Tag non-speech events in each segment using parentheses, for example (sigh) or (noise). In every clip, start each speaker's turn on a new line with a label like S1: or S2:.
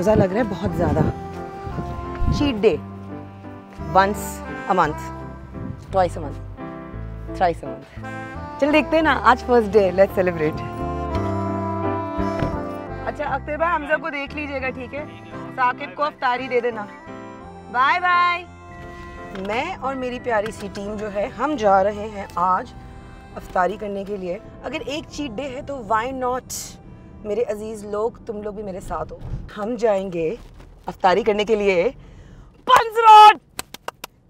S1: रोज़ा लग रहा है बहुत ज़्यादा। Cheat day once a month twice a month thrice a month चल देखते हैं ना, आज फ़र्स्ट डे लेट्स सेलिब्रेट अच्छा अख्तर भाई हमजा को देख लीजिएगा, ठीक है? साकिब को अफ्तारी दे देना। बाय बाय मैं और मेरी प्यारी सी टीम जो है, हम जा रहे हैं आज अफ्तारी करने के लिए। अगर एक चीट डे है तो वाई नॉट मेरे अज़ीज़ लोग, तुम लोग भी मेरे साथ हो। हम जाएँगे अफ्तारी करने के लिए Burns Road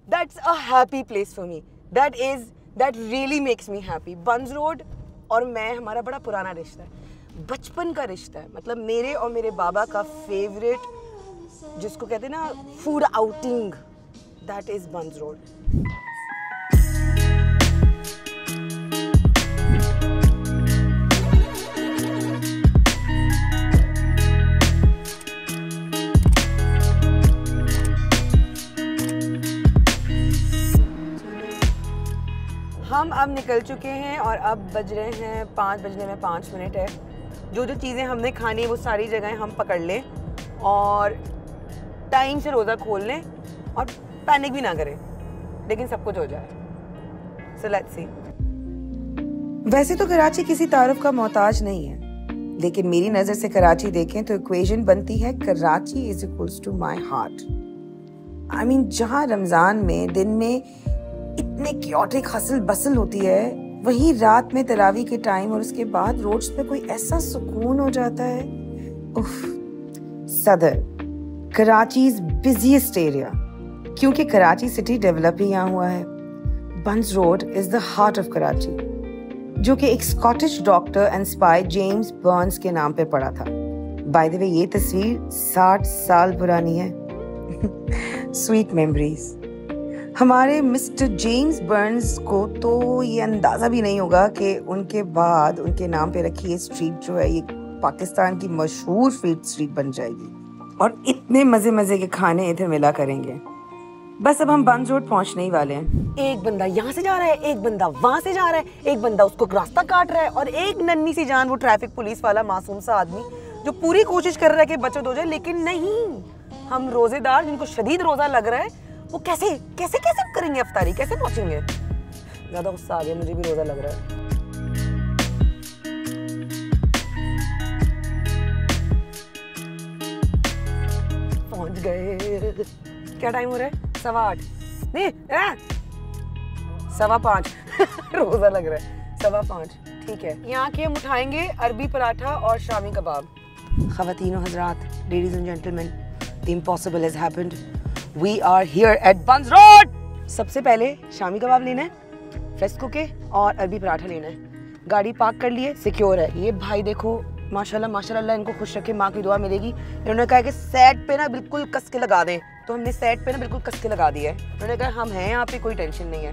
S1: that's a happy place for me that is that really makes me happy Burns Road और मैं, हमारा बड़ा पुराना रिश्ता है। बचपन का रिश्ता है। मतलब मेरे और मेरे बाबा का फेवरेट जिसको कहते हैं ना food outing that is Burns Road अब निकल चुके हैं और अब बज रहे हैं पाँच, बजने में पाँच मिनट है। जो जो चीज़ें हमने खानी है, वो सारी जगहें हम पकड़ लें और टाइम से रोज़ा खोल लें और पैनिक भी ना करें, लेकिन सब कुछ हो जाए। सो लेट्स सी वैसे तो कराची किसी तारुफ का मोहताज नहीं है, लेकिन मेरी नज़र से कराची देखें तो इक्वेशन बनती है, Karachi is equals to my heart I mean जहाँ रमज़ान में दिन में इतने क्योटिक हसल बसल होती है। वही रात में तरावी के टाइम और उसके बाद रोड्स पे कोई ऐसा सुकून हो जाता है। उफ, सदर, कराची बिजिएस्ट एरिया क्योंकि कराची सिटी डेवलप ही यहाँ हुआ है। Burns Road is the heart of Karachi, जो कि एक Scottish doctor and spy James Burns के नाम पे पड़ा था। बाय द वे ये तस्वीर 60 साल पुरानी है। (laughs) स्वीट मेमोरीज हमारे मिस्टर जेम्स बर्न्स को तो ये अंदाज़ा भी नहीं होगा कि उनके बाद उनके नाम पे रखी ये स्ट्रीट जो है, ये पाकिस्तान की मशहूर फ़ीड स्ट्रीट बन जाएगी। और इतने मज़े मज़े के खाने इधर मिला करेंगे। बस अब हम बंद रोड पहुँचने ही वाले हैं। एक बंदा यहाँ से जा रहा है, एक बंदा वहाँ से जा रहा है, एक बंदा उसको रास्ता काट रहा है और एक नन्नी सी जान वो ट्रैफ़िक पुलिस वाला मासूम सा आदमी जो पूरी कोशिश कर रहा है कि बचत हो जाए, लेकिन नहीं। हम रोजेदार जिनको शदीद रोजा लग रहा है वो कैसे कैसे कैसे करेंगे अफ्तारी? कैसे पहुँचेंगे? ज़्यादा गुस्सा आ गया, मुझे भी रोजा लग रहा है। पहुँच गए। क्या टाइम हो रहा है? सवा आठ। नहीं सवा पाँच। (laughs) रोजा लग रहा है। सवा पाँच। ठीक है। यहाँ के हम उठाएँगे, अरबी पराठा और शामी कबाब। खातिन हजरात ladies and gentleman the impossible has happened we are here at Burns Road सबसे पहले शामी कबाब लेना है फ्रेस्को के और अरबी पराठा लेना है। गाड़ी पार्क कर लिए सिक्योर है। ये भाई देखो माशाल्लाह माशाल्लाह इनको खुश रखे माँ की दुआ मिलेगी। इन्होंने कहा कि सेट पे ना बिल्कुल कस के लगा दें। तो हमने सेट पे ना बिल्कुल कस के लगा दिया है। उन्होंने कहा हम हैं यहाँ पे कोई टेंशन नहीं है।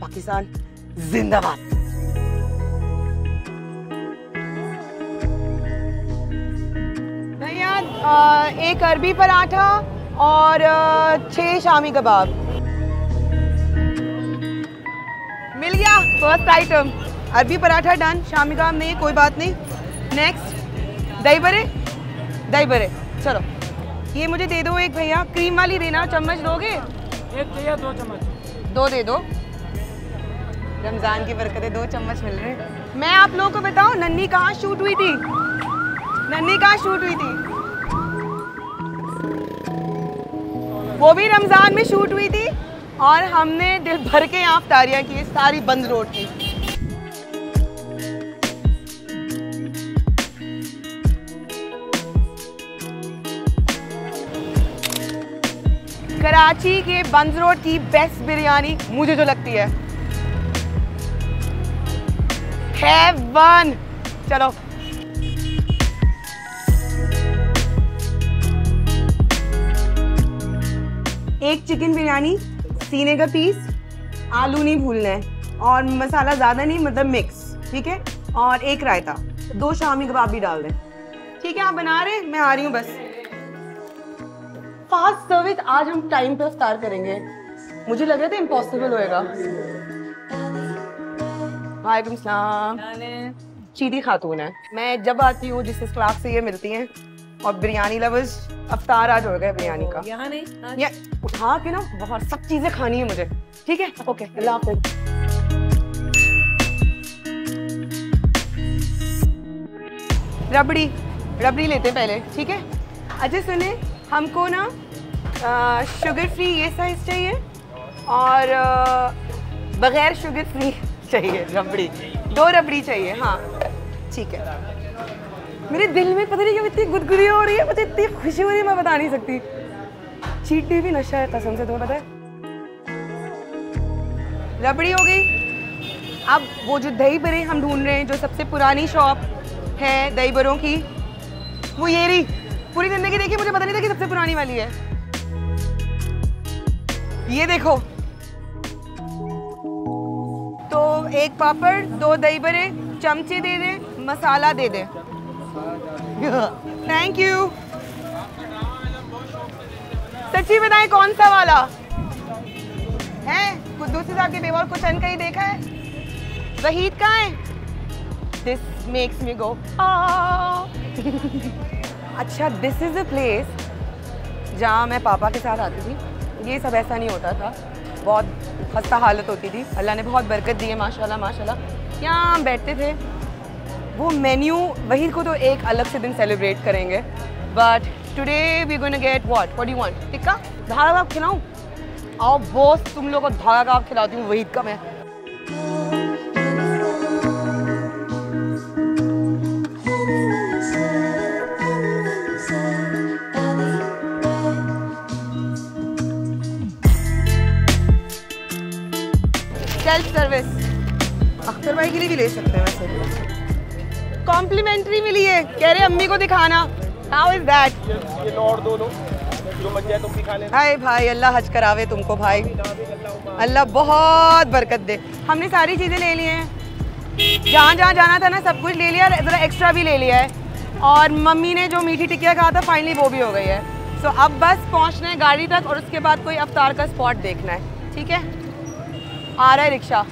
S1: पाकिस्तान जिंदाबाद। एक अरबी पराठा और छह शामी कबाब। मिल गया फ़र्स्ट आइटम अरबी पराठा डन शामी कबाब नहीं कोई बात नहीं। नेक्स्ट दही बड़े दही बड़े। चलो ये मुझे दे दो एक भैया क्रीम वाली देना चम्मच दोगे?
S2: एक चाहिए दो चम्मच।
S1: दो दे दो। रमज़ान की बरकतें दो चम्मच मिल रहे मैं आप लोगों को बताऊँ नन्नी कहाँ शूट हुई थी? नन्नी कहाँ शूट हुई थी? वो भी रमज़ान में शूट हुई थी और हमने दिल भर के यहाँ अफ्तारियाँ की, सारी बंद रोड की। कराची के बंद रोड की बेस्ट बिरयानी मुझे जो लगती है। हेवन चलो। एक चिकन बिरयानी सीने का पीस आलू नहीं भूलना है और मसाला ज़्यादा नहीं मतलब मिक्स ठीक है? और एक रायता दो शामी कबाब भी डाल दें। ठीक है आप बना रहे मैं आ रही हूँ बस। फास्ट सर्विस आज हम टाइम पे अफ्तार करेंगे। मुझे लग रहा था इम्पॉसिबल होएगा। वालेकुम सलाम। चीदी खातून है। मैं जब आती हूँ जिस क्लास से ये मिलती हैं और बिरयानी लवर्स अवतार आज हो गए बिरयानी का।
S3: यहाँ नहीं हाँ,
S1: ये उठा के ना बहुत सब चीज़ें खानी है मुझे। ठीक है? ओके अल्लाह हाफिज। रबड़ी रबड़ी लेते हैं पहले ठीक है? अच्छा सुने हमको ना शुगर फ्री ये साइज़ चाहिए और आ, बगैर शुगर फ्री चाहिए रबड़ी। दो रबड़ी चाहिए हाँ। ठीक है। मेरे दिल में पता नहीं क्यों इतनी गुदगुदी हो रही है, मुझे इतनी खुशी हो रही है, मैं बता नहीं सकती। चीटी भी नशा है कसम से, तुम्हें पता है? रबड़ी हो गई। अब वो जो दही बड़े हम ढूंढ रहे हैं, जो सबसे पुरानी शॉप है दही बड़ों की, वो ये रही। पूरी ज़िंदगी देखी, मुझे पता नहीं था कि सबसे पुरानी वाली है। ये देखो। तो एक पापड़, दो दही बड़े, चमचे दे दे, मसाला दे दे। (laughs) थैंक यू सच्ची बताएँ, कौन सा वाला? है? कुद्दूस साहब के बेवर को चंद कहीं देखा है? वहीद कहाँ है? दिस मेक्स मी गो अच्छा दिस इज़ अ प्लेस जहाँ मैं पापा के साथ आती थी। ये सब ऐसा नहीं होता था। बहुत खस्ता हालत होती थी। अल्लाह ने बहुत बरकत दी है, माशाल्लाह माशाल्लाह। यहाँ बैठते थे। वो मेन्यू वही को तो एक अलग से दिन सेलिब्रेट करेंगे। But today we gonna get what what you want tikka? Dhaga kebab खिलाऊं? आओ बॉस तुम लोग को धागा कबाब खिलाती हूँ, वहीद का मैं। सेल्फ सर्विस अख्तर भाई के लिए भी ले सकते हैं वैसे। कॉम्प्लीमेंट्री मिली है। कह रहे अम्मी को दिखाना। हाउ इज़ दैट
S4: ये लो और दो लो। जो बच जाए तुम लेना।
S1: हाय भाई अल्लाह हज करावे तुमको भाई। अल्लाह बहुत बरकत दे। हमने सारी चीज़ें ले ली हैं। जहाँ जहाँ जाना था ना सब कुछ ले लिया ज़रा एक्स्ट्रा भी ले लिया है। और मम्मी ने जो मीठी टिकिया कहा था फाइनली वो भी हो गई है। सो अब बस पहुँचना है गाड़ी तक और उसके बाद कोई अवतार का स्पॉट देखना है। ठीक है? आ रहा है रिक्शा।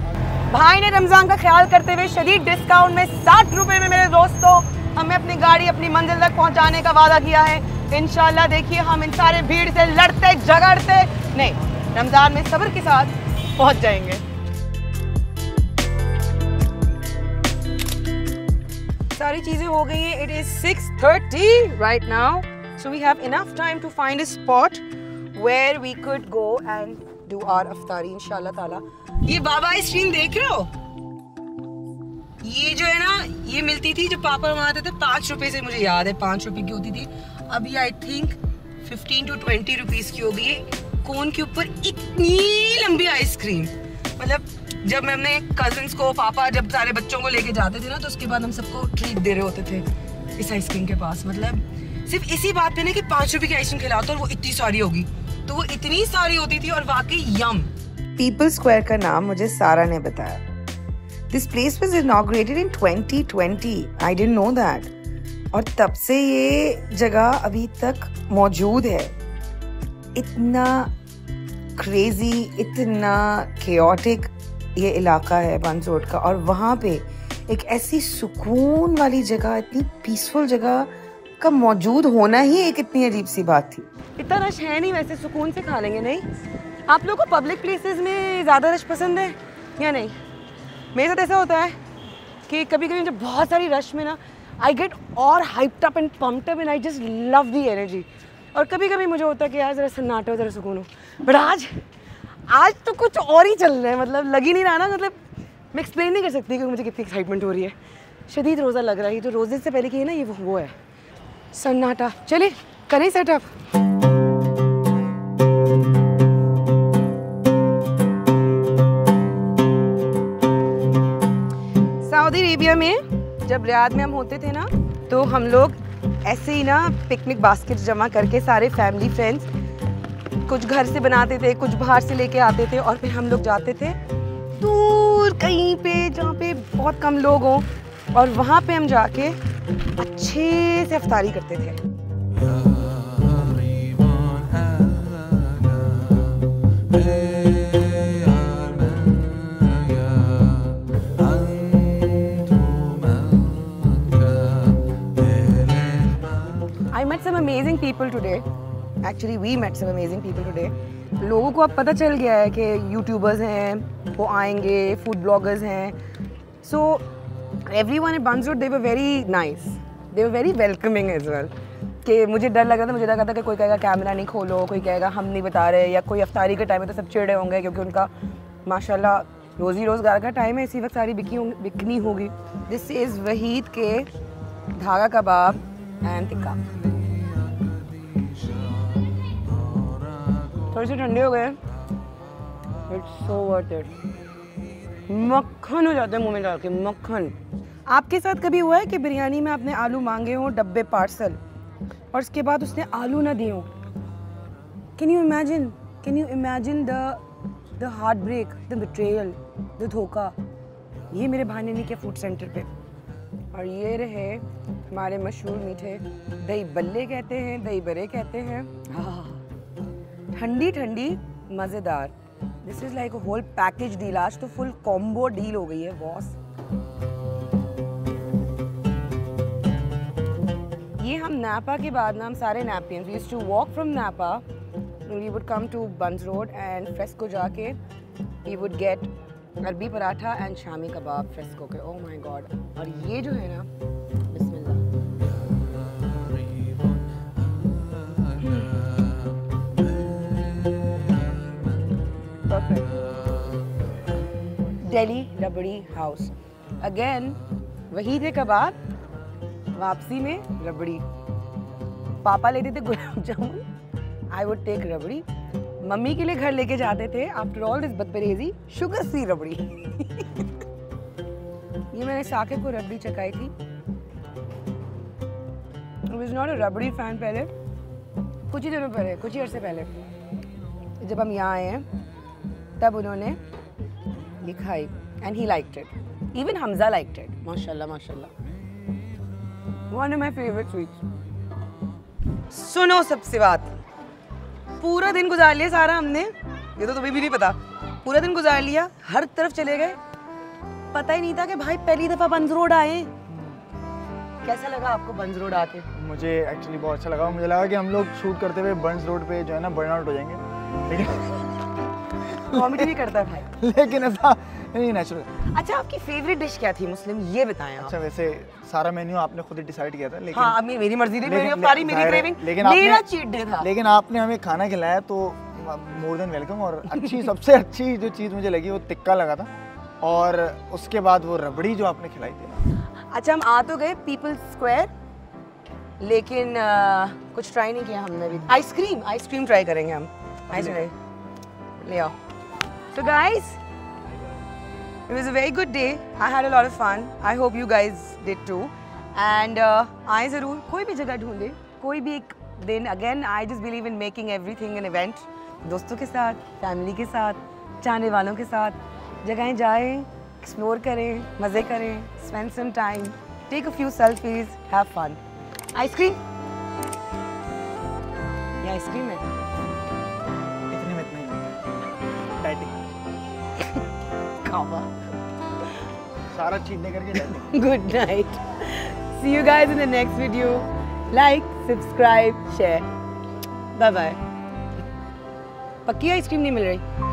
S1: भाई ने रमज़ान का ख्याल करते हुए शदीद डिस्काउंट में साठ रुपए में मेरे दोस्तों। हमें अपनी गाड़ी, अपनी मंजिल तक पहुँचाने का वादा किया है। इंशाल्लाह देखिए, हम इन सारे भीड़ से लड़ते, झगड़ते, नहीं, रमज़ान में सब्र के साथ पहुँच जाएँगे। सारी चीज़ें हो गई हैं। It is six thirty right now so we have enough time to find a spot where we could go and do our iftari इंशाल्लाह ताला ये बाबा आइसक्रीम देख रहे हो? ये जो है ना, ये मिलती थी जो पापा बनाते थे, पाँच रुपए से मुझे याद है, पाँच रुपए की होती थी। अभी I think fifteen to twenty rupees की होगी ये। कोन के ऊपर इतनी लंबी आइसक्रीम मतलब जब मैं अपने कजन्स को, पापा, जब सारे बच्चों को लेके जाते थे ना तो उसके बाद हम सबको ट्रीट दे रहे होते थे इस आइसक्रीम के पास। मतलब सिर्फ़ इसी बात पे ना कि पाँच रुपए की आइसक्रीम खिलाओ तो वो इतनी सारी होगी। तो वो इतनी सारी होती थी और वाकई यम। पीपल स्क्वायर का नाम मुझे सारा ने बताया। This place was inaugurated in 2020 I didn't know that और तब से ये जगह अभी तक मौजूद है। इतना क्रेजी इतना केओटिक ये इलाका है बंस का। और वहाँ पे एक ऐसी सुकून वाली जगह, इतनी पीसफुल जगह का मौजूद होना ही एक इतनी अजीब सी बात थी। इतना रश है नहीं वैसे, सुकून से खा लेंगे, नहीं? आप लोगों को पब्लिक प्लेसेस में ज़्यादा रश पसंद है या नहीं? मेरे साथ ऐसा होता है कि कभी कभी जब बहुत सारी रश में ना आई गेट और hyped and pumped and I just love the energy और कभी कभी मुझे होता है कि यार ज़रा सन्नाटा हो, ज़रा सुकून हो। बट आज आज तो कुछ और ही चल रहा है मतलब लग ही नहीं रहा ना मतलब मैं एक्सप्लेन नहीं कर सकती कि मुझे कितनी एक्साइटमेंट हो रही है। शदीद रोज़ा लग रहा है जो रोज़े से पहले की है ना, ये वो है। सन्नाटा। चलिए, करें सेटअप सऊदी अरेबिया में जब रियाद में हम होते थे ना तो हम लोग ऐसे ही ना पिकनिक बास्केट जमा करके सारे फैमिली फ्रेंड्स कुछ घर से बनाते थे, कुछ बाहर से लेके आते थे और फिर हम लोग जाते थे दूर कहीं पे जहाँ पे बहुत कम लोग हों और वहाँ पे हम जाके अच्छे से अफतारी करते थे। आई लोगों को अब पता चल गया है कि यूट्यूबर्स हैं, वो आएँगे फ़ूड ब्लॉगर्स हैं। So one at Burns they were very nice they were very welcoming as well कि मुझे डर लग रहा था, मुझे लगा था कि कोई कहेगा कैमरा नहीं खोलो, कोई कहेगा, हम नहीं बता रहे, या कोई अफ्तारी के टाइम में तो सब चिड़े होंगे क्योंकि उनका, माशाल्लाह रोज़ी रोज़गार का टाइम है, इसी वक्त सारी बिकी होंगी, बिकनी होगी। दिस इज़ वहीद के धागा कबाब एंड टिक्का थोड़े से ठंडे हो गए। इट्स सो वर्थ इट मक्खन हो जाते हैं मुँह में डाल के, मक्खन। आपके साथ कभी हुआ है कि बिरयानी में आपने आलू मांगे हों, डब्बे पार्सल, और उसके बाद उसने आलू ना दिए हों? Can you imagine can you imagine the the heartbreak the betrayal the धोखा? ये मेरे भाई ने किया फ़ूड सेंटर पे। और ये रहे हमारे मशहूर मीठे दही बल्ले कहते हैं, दही बड़े कहते हैं हाँ। ठंडी ठंडी, मज़ेदार। This is like whole package deal आज तो फुल कॉम्बो डील हो गई है बॉस ये हम नापा के बाद ना, हम सारे नैपियंस we too walk from NAPA we would come to Burns Road and Fresco जाके we would get Arabi paratha and shami kebab Fresco के। ओ माय गॉड और ये जो है ना Delhi रबड़ी हाउस। अगेन वही थे कबाब वापसी में रबड़ी। पापा लेते थे gulab jamun. I would take rabri. Mummy के लिए घर लेके जाते थे। आफ्टर ऑल दिस बदपरेजी शुगर सी रबड़ी। (laughs) ये मैंने साकिब को रबड़ी चखाई थी। Was not a rabri fan पहले। कुछ ही दिनों पहले, कुछ ही अर्से पहले। जब हम यहाँ आए हैं, तब उन्होंने ये खाई and he like it even Hamza like it माशाल्लाह माशाल्लाह। One of my favourite sweets सुनो सबसे बात। पूरा दिन गुजार लिया सारा हमने? ये तो तुम्हें भी नहीं पता। पूरा दिन गुजार लिया हर तरफ़ चले गए। पता ही नहीं था कि भाई पहली दफ़ा बंज रोड आए। कैसा लगा आपको बंज रोड आके?
S3: मुझे एक्चुअली बहुत अच्छा लगा। मुझे लगा कि हम लोग शूट करते हुए बर्न्स रोड पे जो है ना बर्न आउट हो जाएँगे। लेकिन
S1: कॉमेडी भी करता है भाई। (laughs)
S3: लेकिन ऐसा नहीं नेचुरल
S1: अच्छा आपकी फेवरेट डिश क्या थी मुस्लिम? ये बताएँ आप।
S3: अच्छा वैसे सारा मेन्यू आपने खुद ही डिसाइड किया था लेकिन
S1: हाँ मेरी मर्ज़ी थी मेरी अफ्तारी मेरी क्रेविंग
S3: लेकिन
S1: मेरा चीट डे था।
S3: लेकिन आपने हमें खाना खिलाया तो मोर देन वेलकम और अच्छी (laughs) सबसे अच्छी जो चीज़ मुझे लगी वो टिक्का लगा था और उसके बाद वो रबड़ी जो आपने खिलाई थी
S1: अच्छा हम आ तो गए पीपल स्क्वायर लेकिन आ, कुछ ट्राई नहीं किया हमने भी आइसक्रीम आइसक्रीम ट्राई करेंगे हम। आइसक्रीम ले आओ तो guys It was a very good day. I had a lot of fun. I hope you guys did too. And uh, आए ज़रूर कोई भी जगह ढूंढे कोई भी एक दिन. Again I just believe in making everything an event दोस्तों के साथ फैमिली के साथ चाहने वालों के साथ. जगहें जाएँ एक्सप्लोर करें मज़े करें spend some time take a few selfies have fun ice cream ये आइसक्रीम है. खावा
S3: सारा दे करके
S1: good night. See you guys in the next video. Like, subscribe, share. Bye bye. पक्की आइसक्रीम नहीं मिल रही